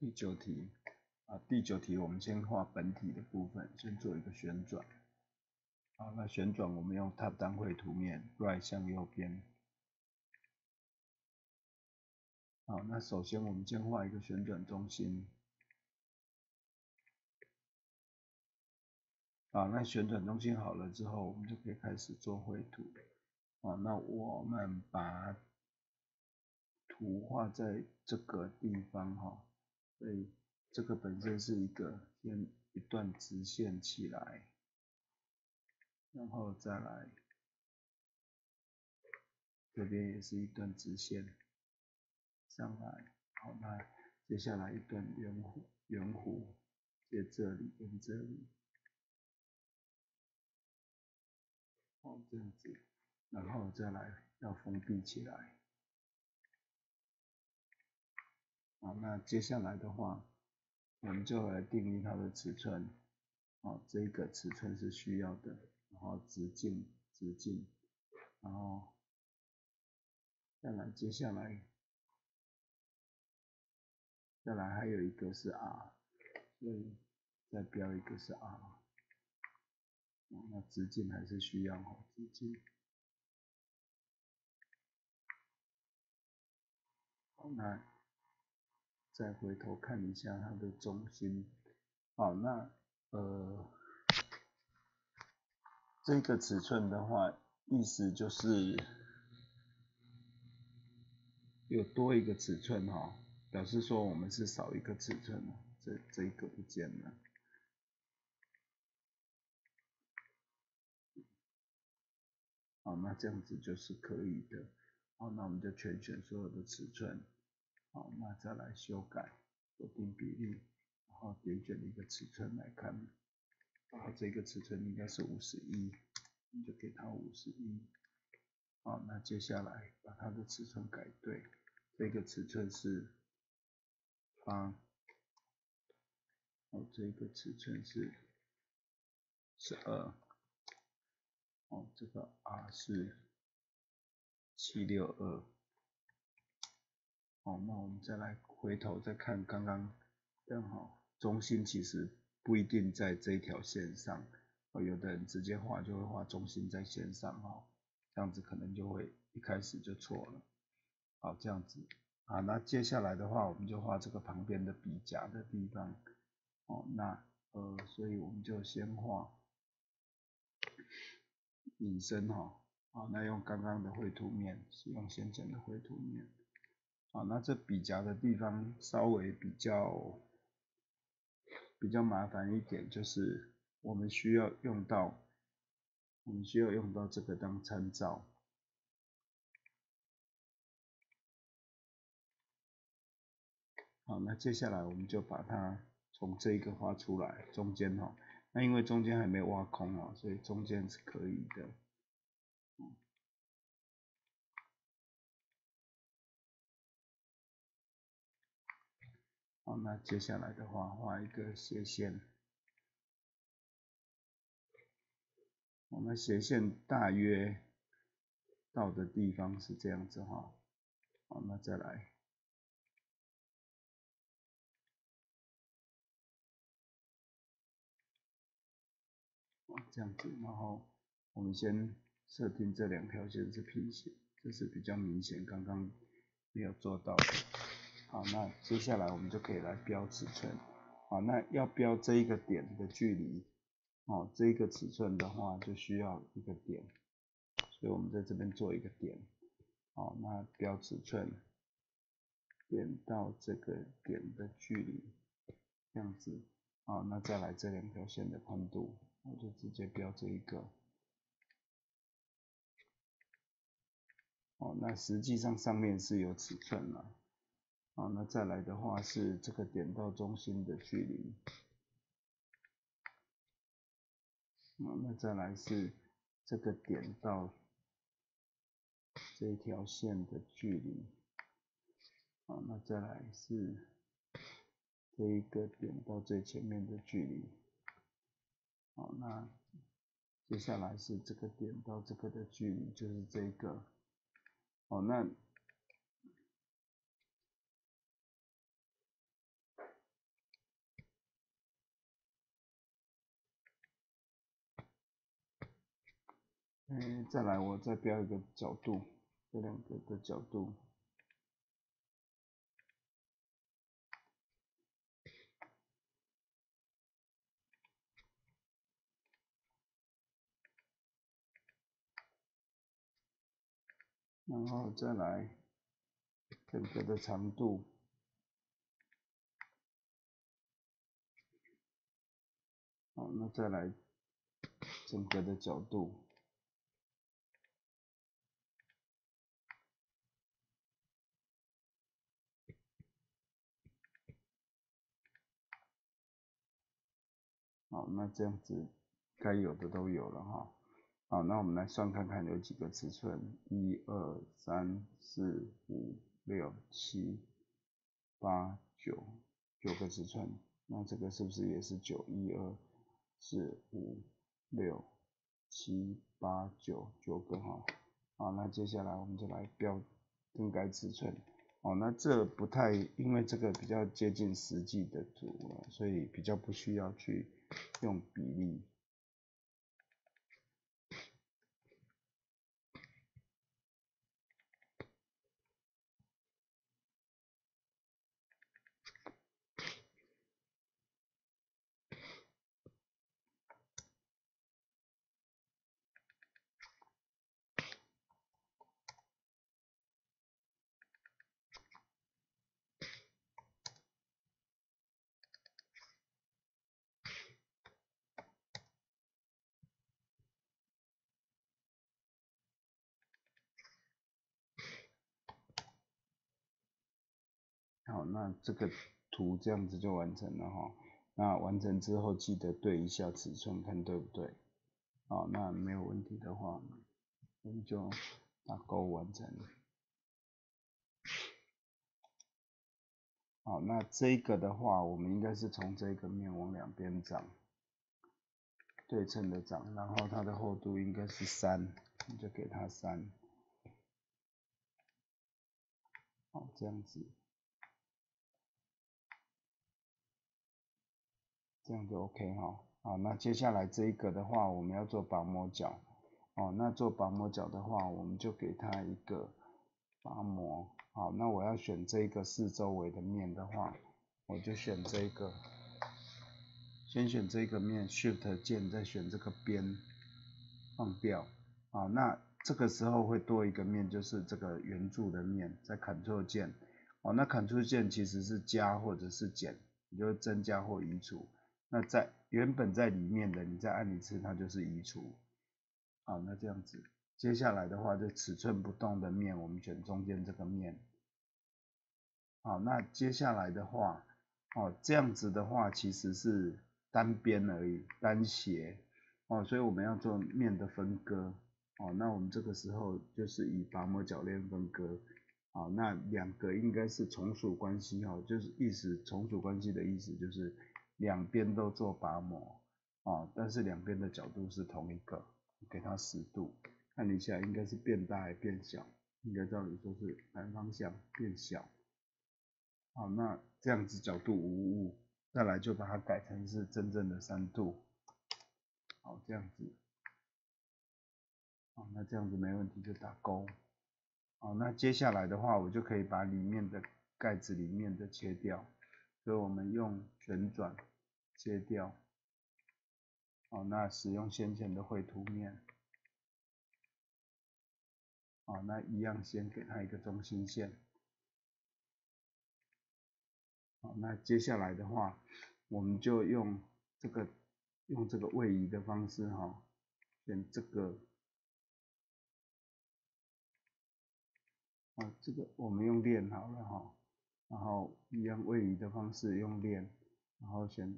第九题啊，第九题我们先画本体的部分，先做一个旋转。好，那旋转我们用 Top Down 绘图面，Right 向右边。好，那首先我们先画一个旋转中心。好，那旋转中心好了之后，我们就可以开始做绘图。好，那我们把图画在这个地方哈，所以这个本身是一个先一段直线起来，然后再来这边也是一段直线。上来，好，那接下来一段圆弧，圆弧接这里跟这里，好这样子，然后再来要封闭起来，好，那接下来的话，我们就来定义它的尺寸，好，这个尺寸是需要的，然后直径，直径，然后再来接下来。再来还有一个是 R，所以再标一个是 R，那直径还是需要哦，直径。好，那再回头看一下它的中心，好，那呃这个尺寸的话，意思就是有多一个尺寸哈。表示说我们是少一个尺寸这这一个不见了。好，那这样子就是可以的。好，那我们就全选所有的尺寸。好，那再来修改，锁定比例，然后点选一个尺寸来看。然后，这个尺寸应该是五十一，你就给它五十一。好，那接下来把它的尺寸改对，这个尺寸是。八，哦，这个尺寸是十二，哦，这个 R 是七六二，哦，那我们再来回头再看刚刚，正好中心其实不一定在这一条线上，哦，有的人直接画就会画中心在线上，哈，这样子可能就会一开始就错了，好，这样子。啊，那接下来的话，我们就画这个旁边的笔夹的地方。哦，那呃，所以我们就先画隐身哈。好，那用刚刚的绘图面，使用先前的绘图面。好，那这笔夹的地方稍微比较比较麻烦一点，就是我们需要用到，我们需要用到这个当参照。好，那接下来我们就把它从这一个画出来，中间哈，那因为中间还没挖空啊，所以中间是可以的。好，那接下来的话画一个斜线，我们斜线大约到的地方是这样子哈，好，那再来。这样子，然后我们先设定这两条线是平行，这是比较明显，刚刚没有做到的。好，那接下来我们就可以来标尺寸。好，那要标这一个点的距离，哦，这一个尺寸的话就需要一个点，所以我们在这边做一个点。好，那标尺寸，点到这个点的距离，这样子。好，那再来这两条线的宽度。我就直接标这一个，哦，那实际上上面是有尺寸了，好，那再来的话是这个点到中心的距离，好，那再来是这个点到这一条线的距离，好，那再来是这一个点到最前面的距离。好，那接下来是这个点到这个的距离，就是这个。哦，那嗯，再来我再标一个角度，这两个的角度。然后再来整个的长度，好，那再来整个的角度，好，那这样子该有的都有了哈。好，那我们来算看看有几个尺寸，一二三四五六七八九九个尺寸，那这个是不是也是九？一二四五六七八九九个哈。好，那接下来我们就来标更改尺寸。哦，那这不太，因为这个比较接近实际的图了，所以比较不需要去用比例。好，那这个图这样子就完成了哈。那完成之后记得对一下尺寸，看对不对？好，那没有问题的话，我们就打勾完成。好，那这个的话，我们应该是从这个面往两边长，对称的长，然后它的厚度应该是三，你就给它三。好，这样子。这样就 OK 哈，好，那接下来这一个的话，我们要做薄膜角，哦，那做薄膜角的话，我们就给它一个薄膜，好，那我要选这个四周围的面的话，我就选这个，先选这个面，Shift 键再选这个边，放掉，好，那这个时候会多一个面，就是这个圆柱的面，再 Ctrl 键，哦，那 Ctrl 键其实是加或者是减，你就增加或移除。那在原本在里面的，你再按一次，它就是移除。好，那这样子，接下来的话就尺寸不动的面，我们选中间这个面。好，那接下来的话，哦，这样子的话其实是单边而已，单斜。哦，所以我们要做面的分割。哦，那我们这个时候就是以拔模铰链分割。好，那两个应该是从属关系哈，就是意思从属关系的意思就是。两边都做拔模啊，但是两边的角度是同一个，给它十度，看一下应该是变大还变小，应该照理说是反方向变小。好，那这样子角度无误，再来就把它改成是真正的三度。好，这样子，好，那这样子没问题就打勾。好，那接下来的话，我就可以把里面的盖子里面的切掉，所以我们用旋转。切掉，好，那使用先前的绘图面，哦，那一样先给它一个中心线，好，那接下来的话，我们就用这个用这个位移的方式哈，选这个，啊，这个我们用链好了哈，然后一样位移的方式用链，然后选。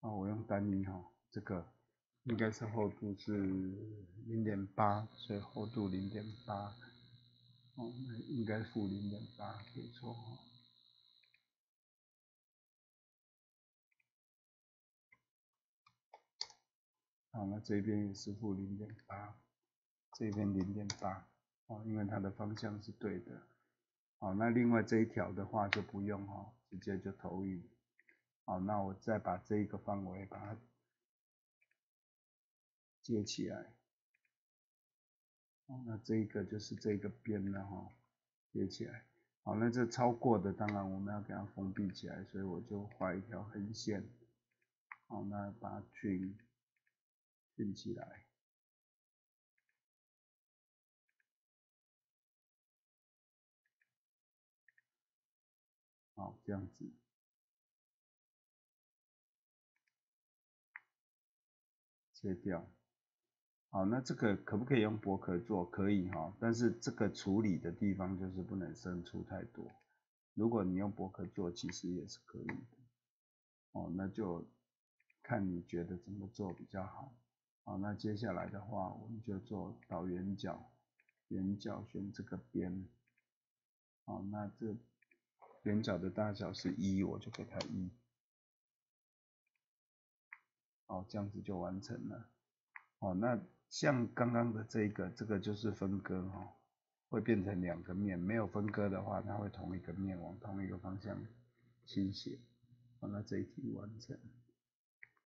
哦，我用单音哈，这个应该是厚度是零点八，所以厚度零点八，哦，那应该负零点八，没错好，那这边也是负零点八，这边零点八。哦，因为它的方向是对的。好，那另外这一条的话就不用哈，直接就投影。好，那我再把这一个范围把它接起来。哦，那这一个就是这个边了哈，接起来。好，那这超过的当然我们要给它封闭起来，所以我就画一条横线。好，那把它均运起来。好，这样子，切掉。好，那这个可不可以用薄壳做？可以哈，但是这个处理的地方就是不能生出太多。如果你用薄壳做，其实也是可以的。哦，那就看你觉得怎么做比较好。好，那接下来的话，我们就做导圆角，圆角选这个边。好，那这。圆角的大小是一，我就给它一，好，这样子就完成了。哦，那像刚刚的这个，这个就是分割哈，会变成两个面，没有分割的话，它会同一个面往同一个方向倾斜。好，那这一题完成。